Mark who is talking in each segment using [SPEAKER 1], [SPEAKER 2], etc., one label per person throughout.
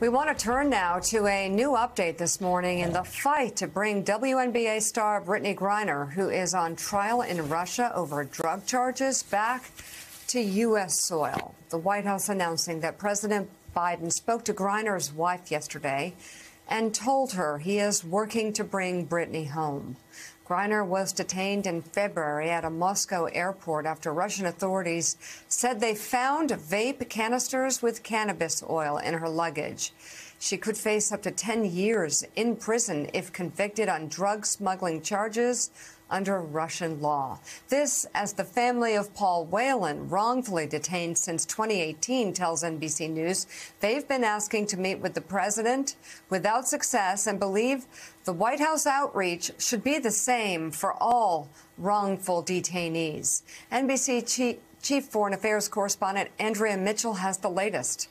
[SPEAKER 1] We want to turn now to a new update this morning in the fight to bring WNBA star Brittney Griner, who is on trial in Russia over drug charges, back to U.S. soil. The White House announcing that President Biden spoke to Griner's wife yesterday and told her he is working to bring Brittney home. Griner was detained in February at a Moscow airport after Russian authorities said they found vape canisters with cannabis oil in her luggage. She could face up to 10 years in prison if convicted on drug smuggling charges under Russian law. This, as the family of Paul Whelan, wrongfully detained since 2018, tells NBC News. They've been asking to meet with the president without success and believe the White House outreach should be the same for all wrongful detainees. NBC Chief, Chief Foreign Affairs correspondent Andrea Mitchell has the latest.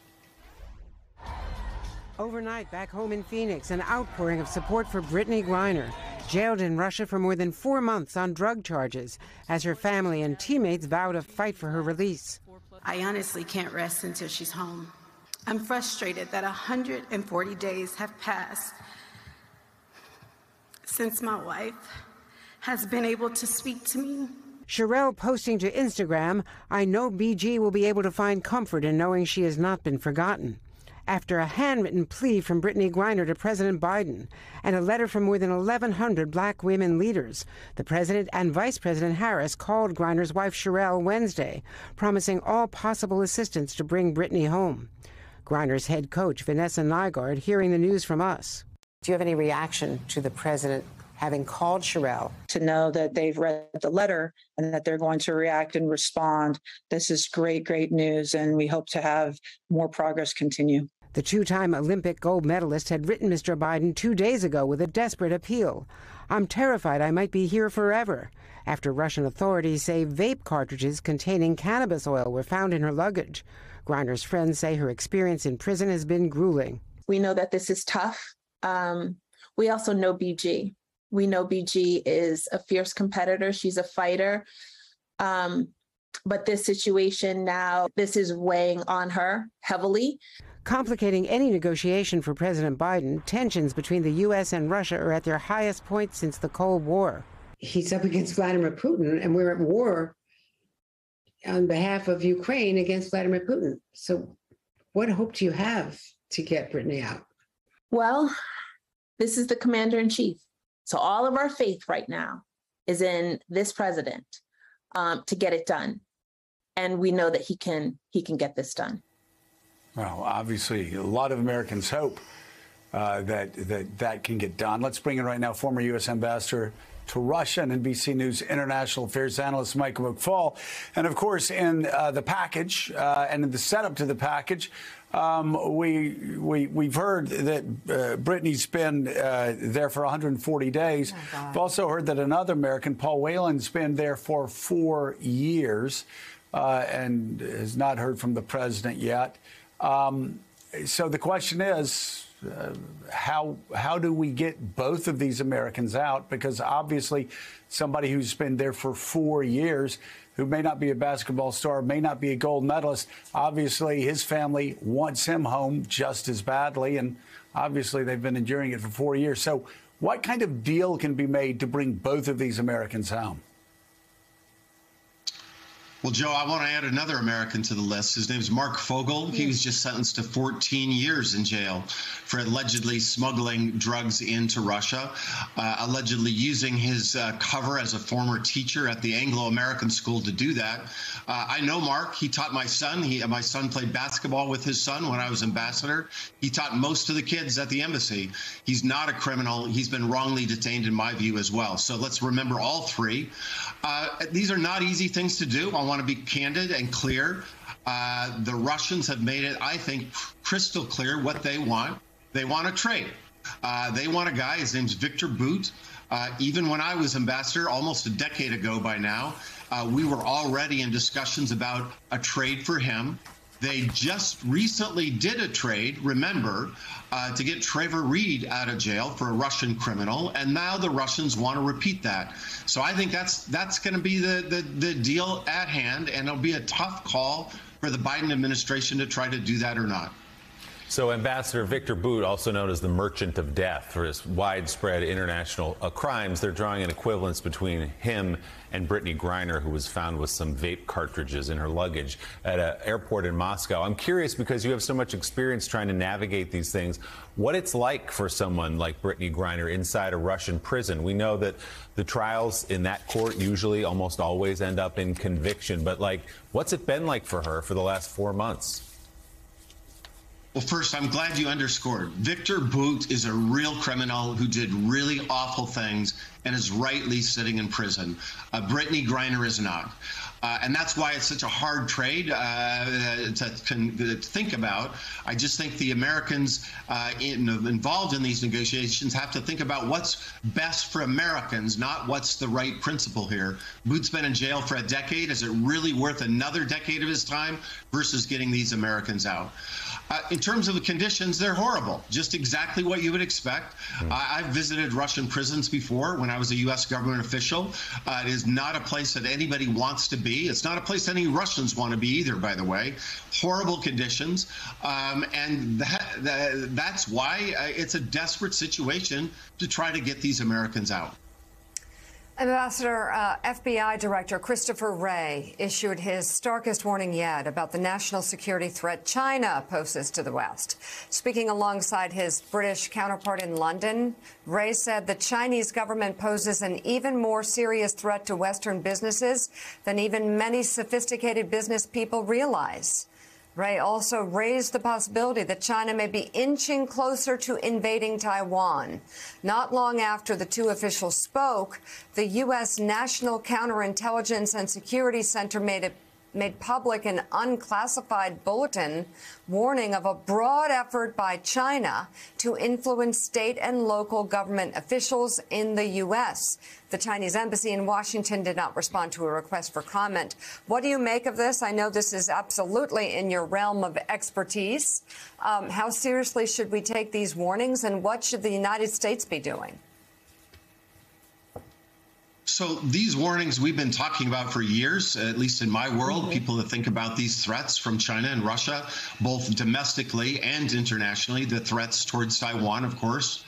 [SPEAKER 2] Overnight, back home in Phoenix, an outpouring of support for Brittney Griner jailed in Russia for more than four months on drug charges, as her family and teammates vow to fight for her release.
[SPEAKER 3] I honestly can't rest until she's home. I'm frustrated that 140 days have passed since my wife has been able to speak to me.
[SPEAKER 2] Cherelle posting to Instagram, I know BG will be able to find comfort in knowing she has not been forgotten after a handwritten plea from Brittney Griner to President Biden and a letter from more than 1,100 black women leaders. The president and Vice President Harris called Griner's wife Cherelle Wednesday, promising all possible assistance to bring Brittney home. Griner's head coach, Vanessa Nygaard, hearing the news from us. Do you have any reaction to the president having called Cherelle.
[SPEAKER 4] To know that they've read the letter and that they're going to react and respond. This is great, great news, and we hope to have more progress continue.
[SPEAKER 2] The two time Olympic gold medalist had written Mr. Biden two days ago with a desperate appeal. I'm terrified I might be here forever. After Russian authorities say vape cartridges containing cannabis oil were found in her luggage. Griner's friends say her experience in prison has been grueling.
[SPEAKER 5] We know that this is tough. Um, we also know BG. We know BG is a fierce competitor. She's a fighter. Um, but this situation now, this is weighing on her heavily.
[SPEAKER 2] Complicating any negotiation for President Biden, tensions between the U.S. and Russia are at their highest point since the Cold War.
[SPEAKER 6] He's up against Vladimir Putin, and we're at war on behalf of Ukraine against Vladimir Putin. So, what hope do you have to get Brittney out?
[SPEAKER 5] Well, this is the commander in chief. So, all of our faith right now is in this president um, to get it done, and we know that he can he can get this done.
[SPEAKER 7] Well, obviously, a lot of Americans hope uh, that, that that can get done. Let's bring in right now former U.S. Ambassador to Russia and NBC News international affairs analyst Michael McFaul. And of course, in uh, the package uh, and in the setup to the package, um, we, we, we've heard that uh, Brittney's been uh, there for 140 days. Oh, we've also heard that another American, Paul Whelan's been there for four years uh, and has not heard from the president yet. Um, so the question is, uh, how how do we get both of these Americans out? Because obviously, somebody who's been there for four years, who may not be a basketball star, may not be a gold medalist, obviously his family wants him home just as badly, and obviously they've been enduring it for four years. So, what kind of deal can be made to bring both of these Americans home?
[SPEAKER 8] Well, Joe, I want to add another American to the list. His name is Marc Fogel. He was just sentenced to 14 years in jail for allegedly smuggling drugs into Russia, uh, allegedly using his uh, cover as a former teacher at the Anglo American School to do that. Uh, I know Marc. He taught my son. He, my son played basketball with his son when I was ambassador. He taught most of the kids at the embassy. He's not a criminal. He's been wrongly detained, in my view, as well. So let's remember all three. Uh, these are not easy things to do. I want to be candid and clear. Uh, the Russians have made it, I think, crystal clear what they want. They want a trade. Uh, they want a guy. His name's Viktor Bout. Uh, even when I was ambassador, almost a decade ago by now, uh, we were already in discussions about a trade for him. They just recently did a trade, remember, uh, to get Trevor Reed out of jail for a Russian criminal, and now the Russians want to repeat that. So I think that's that's going to be the, the the deal at hand, and it'll be a tough call for the Biden administration to try to do that or not.
[SPEAKER 9] So, Ambassador Victor Bout, also known as the Merchant of Death for his widespread international uh, crimes, they're drawing an equivalence between him and Brittney Griner, who was found with some vape cartridges in her luggage at an airport in Moscow. I'm curious because you have so much experience trying to navigate these things, what it's like for someone like Brittney Griner inside a Russian prison. We know that the trials in that court usually almost always end up in conviction, but like, what's it been like for her for the last four months?
[SPEAKER 8] Well, first, I'm glad you underscored. Victor Bout is a real criminal who did really awful things and is rightly sitting in prison. Uh, Brittney Griner is not. Uh, and that's why it's such a hard trade uh, to, to, think about. I just think the Americans uh, in, involved in these negotiations have to think about what's best for Americans, not what's the right principle here. Bout's been in jail for a decade. Is it really worth another decade of his time versus getting these Americans out? Uh, in terms of the conditions, they're horrible, just exactly what you would expect. Mm. I, have visited Russian prisons before when I was a U.S. government official. Uh, it is not a place that anybody wants to be. It's not a place any Russians want to be either, by the way. Horrible conditions. Um, and that, that, that's why uh, it's a desperate situation to try to get these Americans out.
[SPEAKER 1] Ambassador, uh, FBI Director Christopher Wray issued his starkest warning yet about the national security threat China poses to the West. Speaking alongside his British counterpart in London, Wray said the Chinese government poses an even more serious threat to Western businesses than even many sophisticated business people realize. Wray also raised the possibility that China may be inching closer to invading Taiwan. Not long after the two officials spoke, the U.S. National Counterintelligence and Security Center made it made public an unclassified bulletin warning of a broad effort by China to influence state and local government officials in the U.S. The Chinese embassy in Washington did not respond to a request for comment. What do you make of this? I know this is absolutely in your realm of expertise. Um, how seriously should we take these warnings, and what should the United States be doing?
[SPEAKER 8] So these warnings we've been talking about for years, at least in my world, mm-hmm. people that think about these threats from China and Russia, both domestically and internationally, the threats towards Taiwan, of course.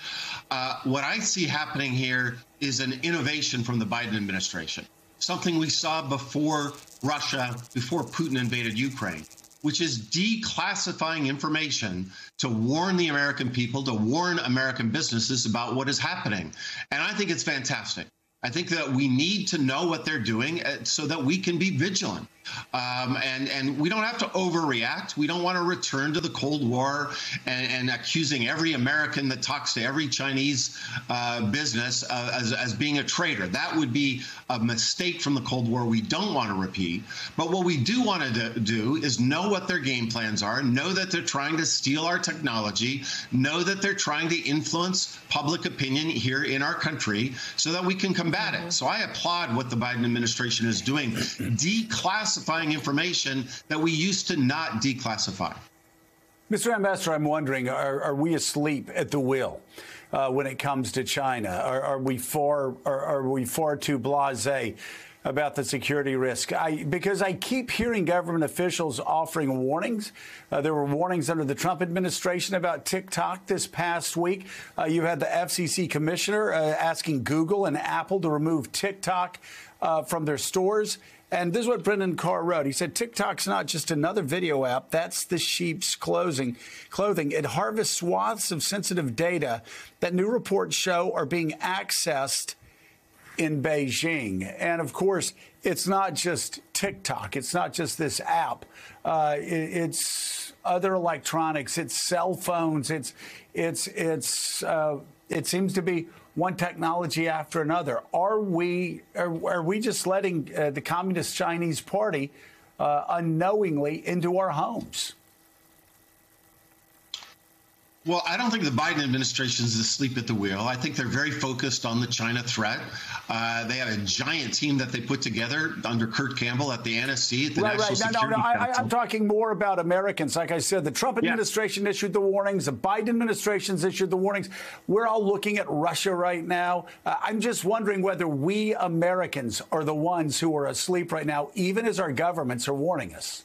[SPEAKER 8] Uh, what I see happening here is an innovation from the Biden administration, something we saw before Russia, before Putin invaded Ukraine which is declassifying information to warn the American people, to warn American businesses about what is happening. And I think it's fantastic. I think that we need to know what they're doing uh, so that we can be vigilant. Um, and and we don't have to overreact. We don't want to return to the Cold War and, and accusing every American that talks to every Chinese uh, business uh, as, as being a traitor. That would be a mistake from the Cold War we don't want to repeat. But what we do want to do is know what their game plans are, know that they're trying to steal our technology, know that they're trying to influence public opinion here in our country so that we can combat it. So I applaud what the Biden administration is doing, declassifying declassifying information that we used to not declassify.
[SPEAKER 7] Mr. Ambassador, I'm wondering, are, are we asleep at the wheel uh, when it comes to China? Are, are we far are, are, we far too blasé about the security risk? I, because I keep hearing government officials offering warnings. Uh, there were warnings under the Trump administration about TikTok this past week. Uh, you had the FCC commissioner uh, asking Google and Apple to remove TikTok uh, from their stores. And this is what Brendan Carr wrote. He said TikTok's not just another video app. That's the sheep's clothing. Clothing. It harvests swaths of sensitive data that new reports show are being accessed in Beijing. And of course, it's not just TikTok. It's not just this app. Uh, it, it's other electronics. It's cell phones. It's it's it's. Uh, it seems to be one technology after another. Are we are, are we just letting uh, the Communist Chinese Party uh, unknowingly into our homes?
[SPEAKER 8] Well, I don't think the Biden administration is asleep at the wheel. I think they're very focused on the China threat. Uh, they had a giant team that they put together under Kurt Campbell at the NSC, at the
[SPEAKER 7] right,
[SPEAKER 8] National
[SPEAKER 7] right.
[SPEAKER 8] Security
[SPEAKER 7] no, no, no. I, am talking more about Americans. Like I said, the Trump administration yeah. issued the warnings. The Biden administration's issued the warnings. We're all looking at Russia right now. Uh, I'm just wondering whether we Americans are the ones who are asleep right now, even as our governments are warning us.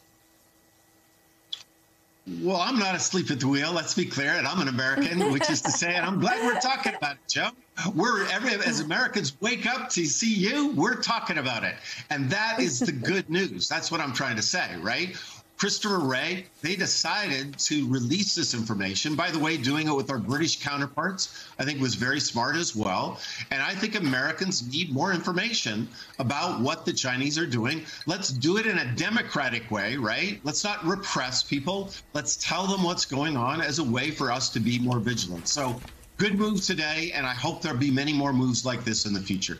[SPEAKER 8] Well, I'm not asleep at the wheel. Let's be clear, and I'm an American, which is to say, and I'm glad we're talking about it, Joe. We're every as Americans wake up to see you, we're talking about it, and that is the good news. That's what I'm trying to say, right? Christopher Wray, they decided to release this information. By the way, doing it with our British counterparts, I think was very smart as well. And I think Americans need more information about what the Chinese are doing. Let's do it in a democratic way, right? Let's not repress people. Let's tell them what's going on as a way for us to be more vigilant. So, good move today, and I hope there'll be many more moves like this in the future.